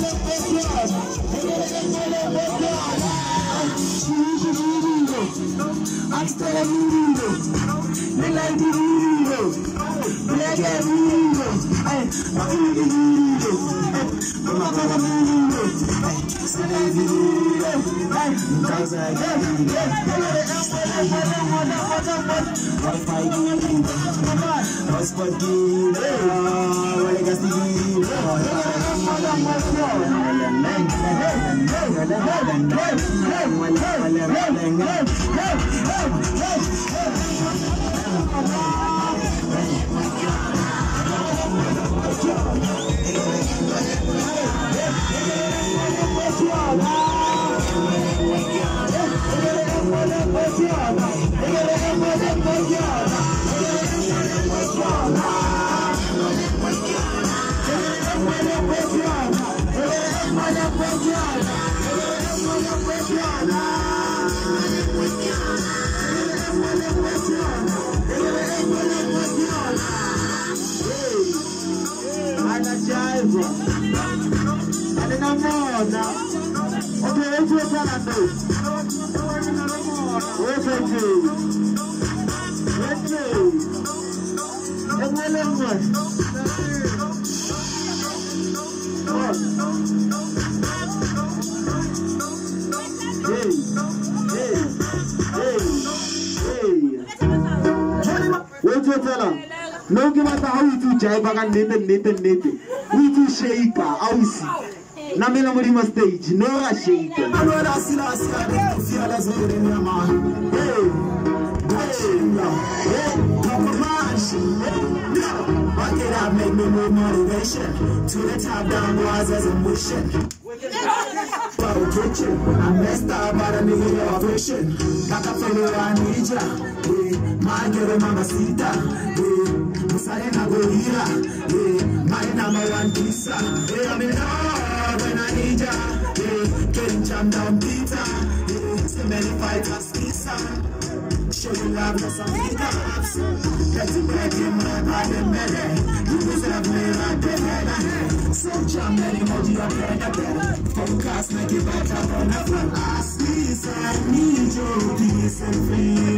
pueblo especial. go! Let's go! Astera mirindo, Nelandi mirindo, Blaga mirindo, Akili mirindo, Mabara mirindo, Selezi mirindo, Gaza mirindo, Wi-Fi mirindo, Hotspot mirindo, Walegas mirindo, Walegas mirindo, Walegas mirindo, Walegas mirindo, Emocionado, emocionado, emocionado. Jive. And in a more now. Okay, let's go for that day. Wait for you. Wait for you. And we're longer. Wait your fella. Look at how you do Jai Bagan Nathan Nathan Nathan. O shaka ausi namela modimo stage no ra shaka Bucket up, make me more motivation. To the top, down wise as I'm wishing. Bottle kitchen, I messed up, but I need your operation. Kaka felo I need ya, My girl, mamacita, yeah. Musare na gorilla, yeah. My number one pizza, yeah. I'm in love when I need ya. Eh, getting jammed down pizza, yeah. So many fighters, pizza. Show you love, no some hiccups. Get to break in my body, man. You deserve me right there, So jam, many emoji up there, Focus, make it better, run up from us. Please, I need your peace and freedom.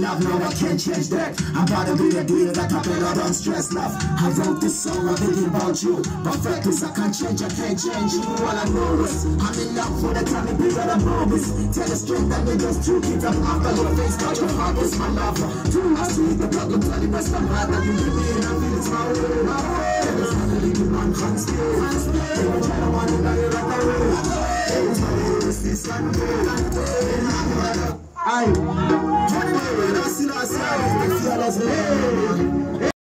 in love, no, I can't change that. I'm gotta be a deal that I better don't stress love. I wrote this song, I'm thinking about you. But fact is, I can't change, I can't change you. All I know is, I'm in love for the time it be that I'm. Tell the strength that we just two kids up after your face, got your heart is my lover. Too much to the problem, tell you best I'm hard that you give me and I feel it's my way. My way. Finally, you man can't stay. They were trying to want to know you right away. Everybody is this Sunday. And I'm right up. Aye. Fearless.